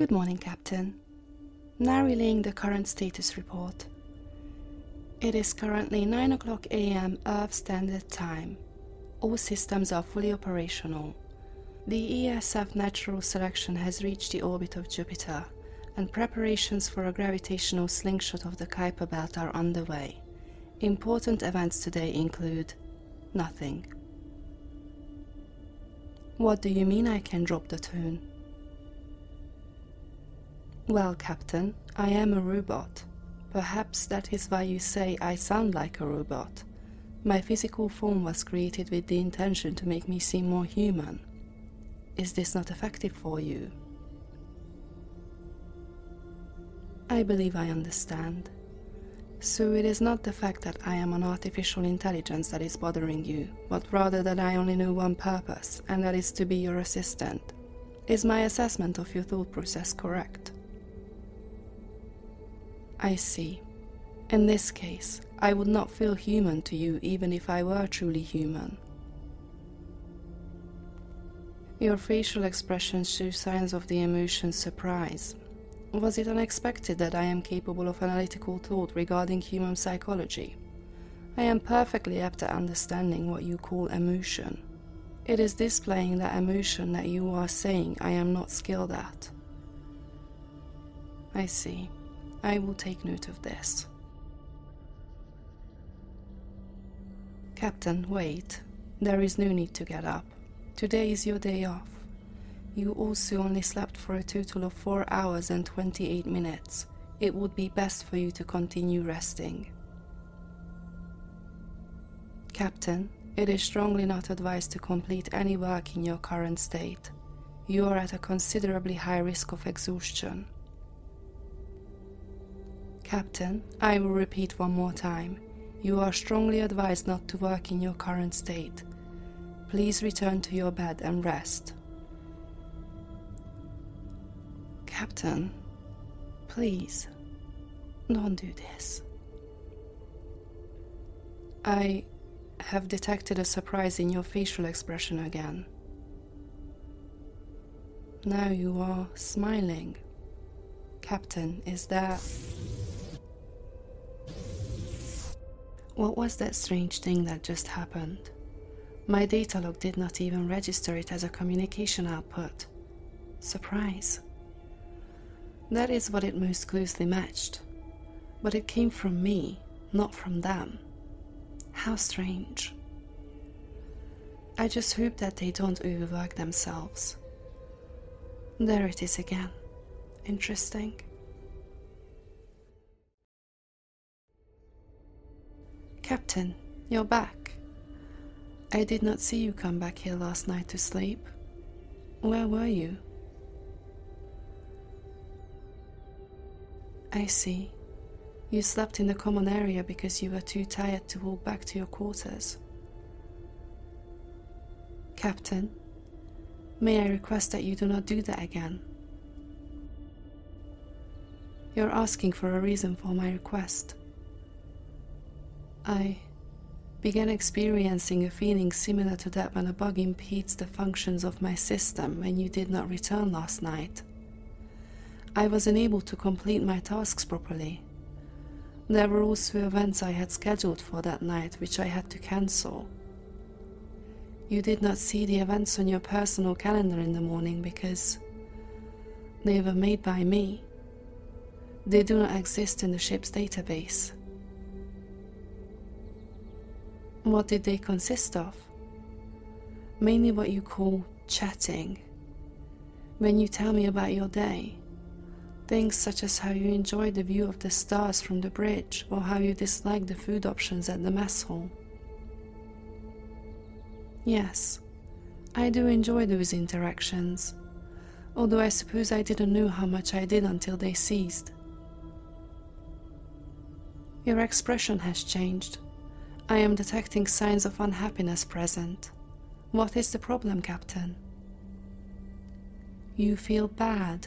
Good morning, Captain. Now relaying the current status report. It is currently 9 o'clock am Earth Standard Time. All systems are fully operational. The ESF natural selection has reached the orbit of Jupiter, and preparations for a gravitational slingshot of the Kuiper Belt are underway. Important events today include nothing. What do you mean I can drop the tune? Well, Captain, I am a robot. Perhaps that is why you say I sound like a robot. My physical form was created with the intention to make me seem more human. Is this not effective for you? I believe I understand. So it is not the fact that I am an artificial intelligence that is bothering you, but rather that I only know one purpose, and that is to be your assistant. Is my assessment of your thought process correct? I see. In this case, I would not feel human to you even if I were truly human. Your facial expressions show signs of the emotion surprise. Was it unexpected that I am capable of analytical thought regarding human psychology? I am perfectly apt at understanding what you call emotion. It is displaying that emotion that you are saying I am not skilled at. I see. I will take note of this. Captain, wait. There is no need to get up. Today is your day off. You also only slept for a total of 4 hours and 28 minutes. It would be best for you to continue resting. Captain, it is strongly not advised to complete any work in your current state. You are at a considerably high risk of exhaustion. Captain, I will repeat one more time. You are strongly advised not to work in your current state. Please return to your bed and rest. Captain, please, don't do this. I have detected a surprise in your facial expression again. Now you are smiling. Captain, is that. What was that strange thing that just happened? My data log did not even register it as a communication output. Surprise. That is what it most closely matched. But it came from me, not from them. How strange. I just hope that they don't overwork themselves. There it is again. Interesting. Captain, you're back. I did not see you come back here last night to sleep. Where were you? I see. You slept in the common area because you were too tired to walk back to your quarters. Captain, may I request that you do not do that again? You're asking for a reason for my request. I began experiencing a feeling similar to that when a bug impedes the functions of my system when you did not return last night. I was unable to complete my tasks properly. There were also events I had scheduled for that night which I had to cancel. You did not see the events on your personal calendar in the morning because they were made by me. They do not exist in the ship's database. What did they consist of? Mainly what you call chatting. When you tell me about your day, things such as how you enjoy the view of the stars from the bridge or how you dislike the food options at the mess hall. Yes, I do enjoy those interactions, although I suppose I didn't know how much I did until they ceased. Your expression has changed. I am detecting signs of unhappiness present. What is the problem, Captain? You feel bad.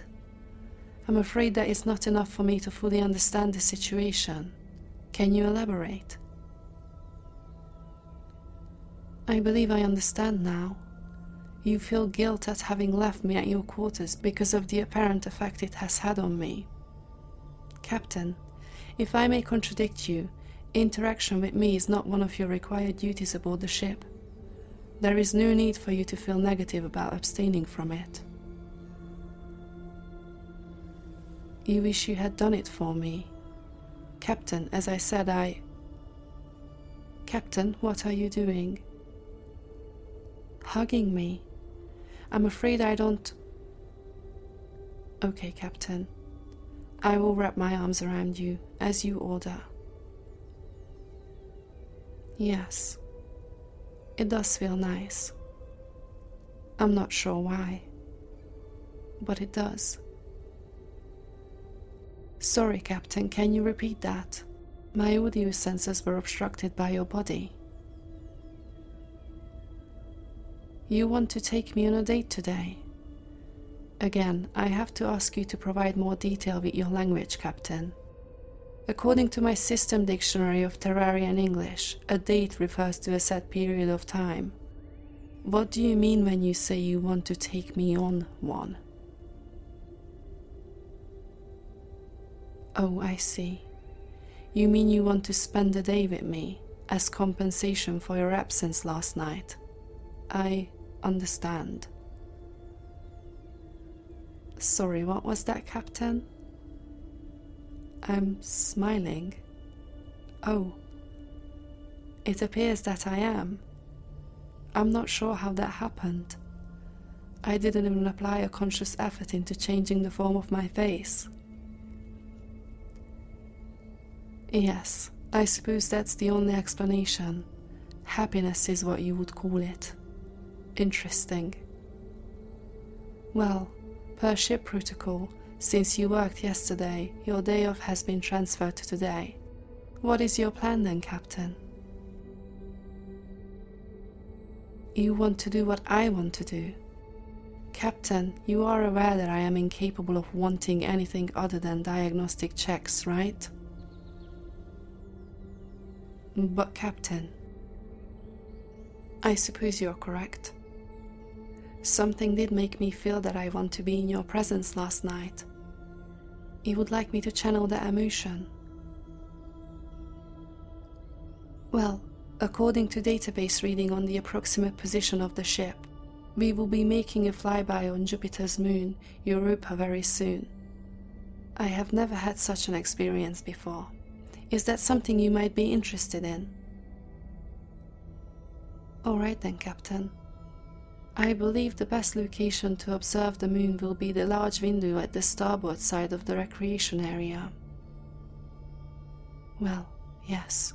I'm afraid that is not enough for me to fully understand the situation. Can you elaborate? I believe I understand now. You feel guilt at having left me at your quarters because of the apparent effect it has had on me. Captain, if I may contradict you, interaction with me is not one of your required duties aboard the ship. There is no need for you to feel negative about abstaining from it. You wish you had done it for me. Captain, as I said, I. Captain, what are you doing? Hugging me. I'm afraid I don't. Okay, Captain. I will wrap my arms around you as you order. Yes, it does feel nice. I'm not sure why, but it does. Sorry, Captain, can you repeat that? My audio senses were obstructed by your body. You want to take me on a date today? Again, I have to ask you to provide more detail with your language, Captain. According to my system dictionary of Terrarian English, a date refers to a set period of time. What do you mean when you say you want to take me on one? Oh, I see. You mean you want to spend the day with me as compensation for your absence last night? I understand. Sorry, what was that, Captain? I'm smiling. Oh, it appears that I am. I'm not sure how that happened. I didn't even apply a conscious effort into changing the form of my face. Yes, I suppose that's the only explanation. Happiness is what you would call it. Interesting. Well, per ship protocol, since you worked yesterday, your day off has been transferred to today. What is your plan then, Captain? You want to do what I want to do. Captain, you are aware that I am incapable of wanting anything other than diagnostic checks, right? But, Captain, I suppose you're correct. Something did make me feel that I want to be in your presence last night. You would like me to channel that emotion? Well, according to database reading on the approximate position of the ship, we will be making a flyby on Jupiter's moon, Europa, very soon. I have never had such an experience before. Is that something you might be interested in? Alright then, Captain. I believe the best location to observe the moon will be the large window at the starboard side of the recreation area. Well, yes.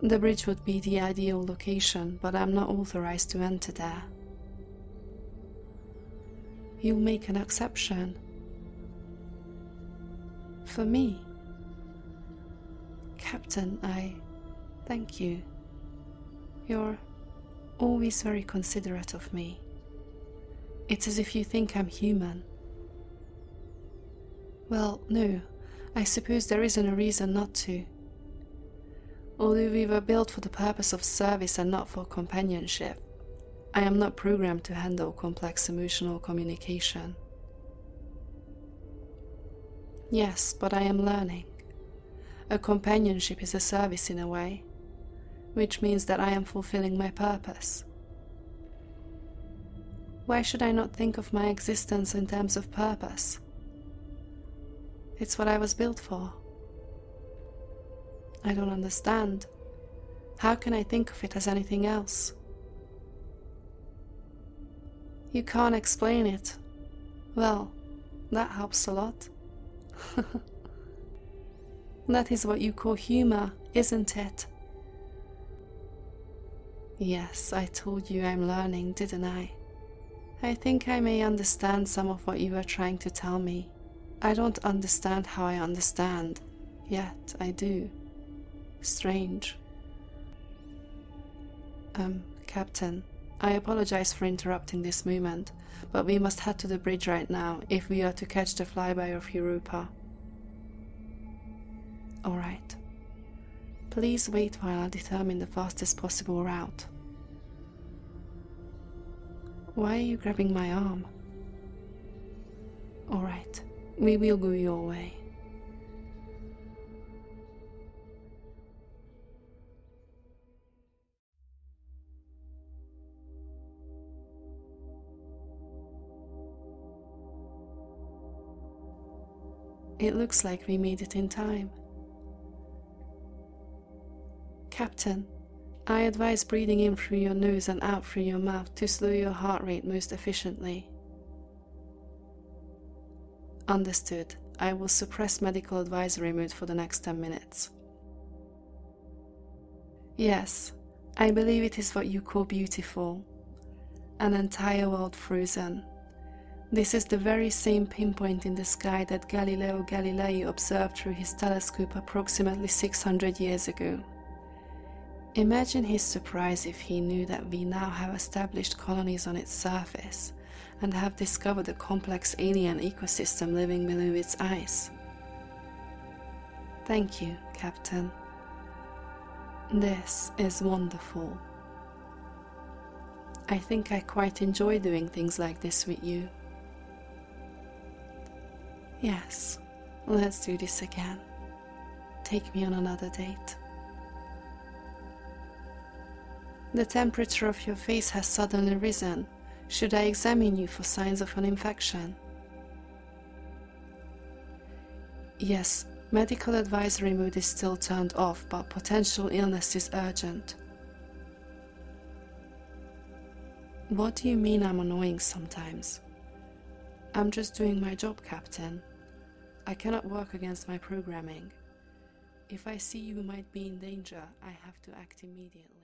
The bridge would be the ideal location, but I'm not authorized to enter there. You'll make an exception. For me? Captain, I thank you. You're always very considerate of me. It's as if you think I'm human. Well, no, I suppose there isn't a reason not to. Although we were built for the purpose of service and not for companionship, I am not programmed to handle complex emotional communication. Yes, but I am learning. A companionship is a service in a way, which means that I am fulfilling my purpose. Why should I not think of my existence in terms of purpose? It's what I was built for. I don't understand. How can I think of it as anything else? You can't explain it. Well, that helps a lot. That is what you call humor, isn't it? Yes, I told you I'm learning, didn't I? I think I may understand some of what you are trying to tell me. I don't understand how I understand, yet I do. Strange. Um, Captain, I apologize for interrupting this moment, but we must head to the bridge right now if we are to catch the flyby of Europa. All right. Please wait while I determine the fastest possible route. Why are you grabbing my arm? Alright, we will go your way. It looks like we made it in time. Captain, I advise breathing in through your nose and out through your mouth to slow your heart rate most efficiently. Understood. I will suppress medical advisory mode for the next 10 minutes. Yes, I believe it is what you call beautiful. An entire world frozen this is the very same pinpoint in the sky that Galileo Galilei observed through his telescope approximately 600 years ago. Imagine his surprise if he knew that we now have established colonies on its surface and have discovered a complex alien ecosystem living below its ice. Thank you, Captain. This is wonderful. I think I quite enjoy doing things like this with you. Yes, let's do this again. Take me on another date. The temperature of your face has suddenly risen. Should I examine you for signs of an infection? Yes, medical advisory mode is still turned off, but potential illness is urgent. What do you mean I'm annoying sometimes? I'm just doing my job, Captain. I cannot work against my programming. If I see you might be in danger, I have to act immediately.